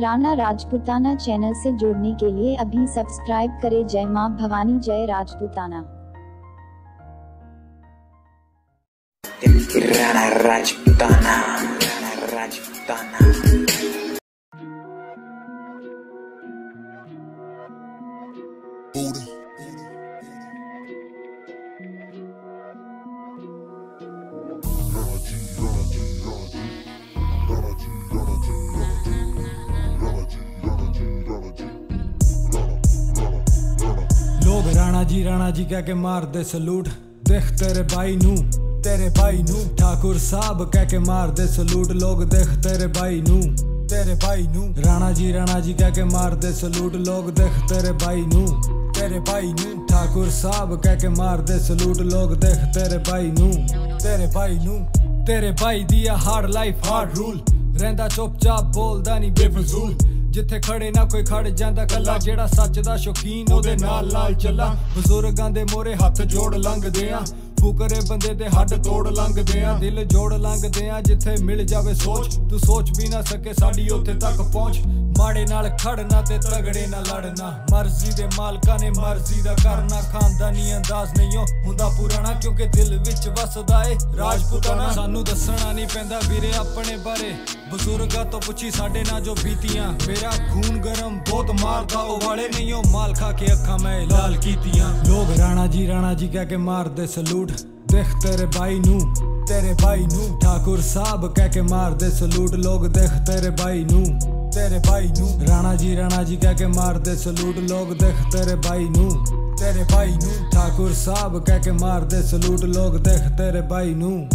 Rana Rajputana channel से जुड़ने के लिए अभी सब्सक्राइब करें। जय माँ भवानी जय राजपूताना। राणा राजपूताना राजपूताना। Buddha. ਰਾਣਾ ਜੀ ਰਾਣਾ ਜੀ ਕਹਿ ਕੇ ਮਾਰਦੇ ਸਲੂਟ। ਦੇਖ ਤੇਰੇ ਭਾਈ ਨੂੰ, ਤੇਰੇ ਭਾਈ ਨੂੰ। ਠਾਕੁਰ ਸਾਹਿਬ ਕਹਿ ਕੇ ਮਾਰਦੇ ਸਲੂਟ। ਲੋਗ ਦੇਖ ਤੇਰੇ ਬਾਈ ਨੂੰ, ਤੇਰੇ ਭਾਈ ਨੂੰ। ਰਾਣਾ ਜੀ ਰਾਣਾ ਜੀ ਕਹਿ ਕੇ ਮਾਰਦੇ ਸਲੂਟ। ਲੋਗ ਦੇਖ ਤੇਰੇ ਭਾਈ ਨੂੰ, ਤੇਰੇ ਭਾਈ ਨੂੰ। ਠਾਕੁਰ ਸਾਹਿਬ ਕਹਿ ਕੇ ਮਾਰਦੇ ਸਲੂਟ। ਲੋਕ ਦੇਖ ਤੇਰੇ ਬਾਈ ਨੂੰ, ਤੇਰੇ ਭਾਈ ਨੂੰ। ਤੇਰੇ ਭਾਈ ਦੀ ਆ ਹਾਰਡ ਲਾਈਫ ਹਾਰਡ ਰੂਲ ਰਹਿੰਦਾ ਚੁੱਪਚਾਪ, ਬੋਲਦਾ ਨਹੀਂ ਬੇਫਜ਼ੂਲ। ਜਿੱਥੇ ਖੜੇ ਨਾ ਕੋਈ ਖੜ ਜਾਂਦਾ ਕੱਲਾ, ਜਿਹੜਾ ਸੱਚ ਦਾ ਸ਼ੌਕੀਨ ਉਹਦੇ ਨਾਲ ਨਾਲ ਚੱਲਾਂ। ਬਜ਼ੁਰਗਾਂ ਦੇ ਮੋਰੇ ਹੱਥ ਜੋੜ ਲੰਘਦੇ ਆ। ਫੁਕਰੇ ਬੰਦੇ ਤੇ ਹੱਡ ਤੋੜ ਲੰਘਦੇ ਆ, ਦਿਲ ਜੋੜ ਲੰਘਦੇ ਆ, ਜਿੱਥੇ ਮਿਲ ਜਾਵੇ ਸੋਚ। ਤੂੰ ਸੋਚ ਵੀ ਨਾ ਸਕੇ ਸਾਡੀ ਉੱਥੇ ਤੱਕ ਪਹੁੰਚ। ਮਾੜੇ ਨਾਲ ਖੜਨਾ ਤੇ ਤਗੜੇ ਨਾਲ ਲੜਨਾ। ਮਰਜ਼ੀ ਦੇ ਮਾਲਕਾਂ ਨੇ ਮਰਜ਼ੀ ਦਾ ਕਰਨਾ। ਖਾਨਦਾਨੀ ਅੰਦਾਜ਼ ਨਹੀਂ ਹੁੰਦਾ ਪੁਰਾਣਾ, ਕਿਉਂਕਿ ਦਿਲ ਵਿੱਚ ਵਸਦਾ ਏ ਰਾਜਪੂਤਾਨਾ। ਸਾਨੂੰ ਦੱਸਣਾ ਨਹੀਂ ਪੈਂਦਾ ਵੀਰੇ ਆਪਣੇ ਬਾਰੇ। ਬਜ਼ੁਰਗਾਂ ਤੋਂ ਪੁੱਛੀ ਸਾਡੇ ਨਾਲ ਜੋ ਬੀਤੀਆਂ। ਮੇਰਾ ਖੂਨ ਗਰਮ ਬਹੁਤ ਮਾਰਦਾ, ਉਹ ਵਾਲੇ ਨਹੀਂ ਉਹ ਮਾਲ ਖਾ ਕੇ ਅੱਖਾਂ ਮੈਂ ਲਾਲ ਕੀਤੀਆਂ। ਲੋਗ ਰਾਣਾ ਜੀ ਰਾਣਾ ਜੀ ਕਹਿ ਕੇ ਮਾਰਦੇ ਸਲੂਟ। ਦੇਖ ਤੇਰੇ ਬਾਈ ਨੂੰ, ਤੇਰੇ ਭਾਈ ਨੂੰ। ਠਾਕੁਰ ਸਾਹਿਬ ਕਹਿ ਕੇ ਮਾਰਦੇ ਸਲੂਟ, ਲੋਕ ਦੇਖ ਤੇਰੇ ਬਾਈ ਨੂੰ, ਤੇਰੇ ਭਾਈ ਨੂੰ। ਰਾਣਾ ਜੀ ਰਾਣਾ ਜੀ ਕਹਿ ਕੇ ਮਾਰਦੇ ਸਲੂਟ, ਲੋਕ ਦੇਖ ਤੇਰੇ ਬਾਈ ਨੂੰ, ਤੇਰੇ ਭਾਈ ਨੂੰ। ਠਾਕੁਰ ਸਾਹਿਬ ਕਹਿ ਕੇ ਮਾਰਦੇ ਸਲੂਟ, ਲੋਕ ਦੇਖ ਤੇਰੇ ਬਾਈ ਨੂੰ।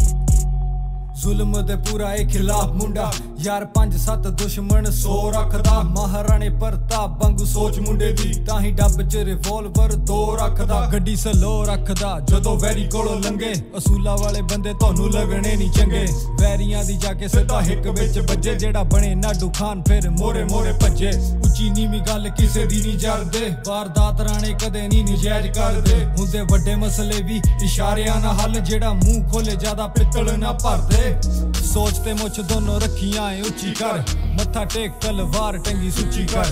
ਜ਼ੁਲਮ ਦੇ ਪੂਰਾ ਇਹ ਖਿਲਾਫ ਮੁੰਡਾ। ਯਾਰ ਪੰਜ ਸੱਤ ਦੁਸ਼ਮਣ ਸੋ ਰੱਖਦਾ। ਮਹਾਰਾਣੇ ਪ੍ਰਤਾਪ ਵਾਂਗੂ ਸੋਚ ਮੁੰਡੇ ਦੀ। ਤਾਂ ਹੀ ਡੱਬ 'ਚ ਰਿਵੋਲਵਰ ਦੋ ਰੱਖਦਾ। ਗੱਡੀ ਸਲੋ ਰੱਖਦਾ। ਜਦੋਂ ਵੈਰੀ ਕੋਲੋਂ ਲੰਗੇ ਅਸੂਲਾ ਵਾਲੇ ਬੰਦੇ ਤੁਹਾਨੂੰ ਲੱਗਣੇ ਨਹੀਂ ਚੰਗੇ। ਵੈਰੀਆਂ ਦੀ ਜਾ ਕੇ ਸਿੱਧਾ ਹਿੱਕ ਵਿੱਚ ਵੱਜੇ, ਜਿਹੜਾ ਬਣੇ ਨਾਡੂ ਖਾਨ ਫਿਰ ਮੋਰੇ ਮੋਰੇ ਭੱਜੇ। ਉੱਚੀ ਨੀਵੀਂ ਗੱਲ ਕਿਸੇ ਦੀ ਨਹੀਂ ਜਰਦੇ। ਵਾਰਦਾਤ ਰਾਣੇ ਕਦੇ ਨਹੀਂ ਨਜਾਇਜ਼ ਕਰਦੇ। ਹੁੰਦੇ ਵੱਡੇ ਮਸਲੇ ਵੀ ਇਸ਼ਾਰਿਆਂ ਨਾਲ ਹੱਲ, ਜਿਹੜਾ ਮੂੰਹ ਖੋਲੇ ਜ਼ਿਆਦਾ ਪਿੱਤਲ ਨਾ ਭਰਦੇ। ਸੋਚ ਤੇ ਮੁੱਛ ਦੋਨੋਂ ਰੱਖੀਆਂ ਏ ਉੱਚੀ ਕਰ। ਮੱਥਾ ਟੇਕ ਤਲਵਾਰ ਟੰਗੀ ਸੁੱਚੀ ਕਰ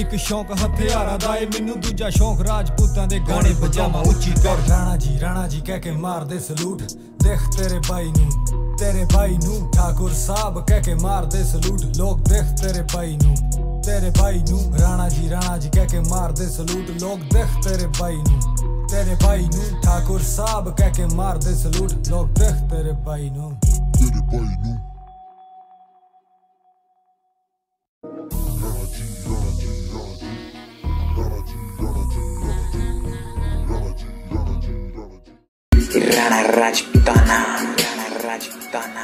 ਇੱਕ ਸ਼ੌਂਕ ਹਥਿਆਰਾਂ ਦਾ ਏ ਮੈਨੂੰ ਦੂਜਾ ਸ਼ੌਂਕ। ਰਾਜਪੂਤਾਂ ਦੇ ਗਾਣੇ ਵਜਾਵਾਂ। ਉੱਚੀ ਕਰ ਰਾਣਾ ਜੀ ਰਾਣਾ ਜੀ ਕਹਿ ਕੇ ਮਾਰਦੇ ਸਲੂਟ। ਦੇਖ ਤੇਰੇ ਭਾਈ ਨੂੰ ਤੇਰੇ ਭਾਈ ਨੂੰ। ਠਾਕੁਰ ਸਾਹਿਬ ਕਹਿ ਕੇ ਮਾਰਦੇ ਸਲੂਟ। ਲੋਕ ਦੇਖ ਤੇਰੇ ਭਾਈ ਨੂੰ ਤੇਰੇ ਭਾਈ ਨੂੰ। ਰਾਣਾ ਜੀ ਰਾਣਾ ਜੀ ਕਹਿ ਕੇ ਮਾਰਦੇ ਸਲੂਟ। ਲੋਕ ਦੇਖ ਤੇਰੇ ਭਾਈ ਨੂੰ ਤੇਰੇ ਭਾਈ ਨੂੰ। ਠਾਕੁਰ ਸਾਹਿਬ ਕਹਿ ਕੇ ਮਾਰਦੇ ਸਲੂਟ। ਲੋਕ ਦੇਖ ਤੇਰੇ ਭਾਈ ਨੂੰ। ਤੇਰੇ ਭਾਈ ਨੂੰ। Rajputana Rajputana Rajputana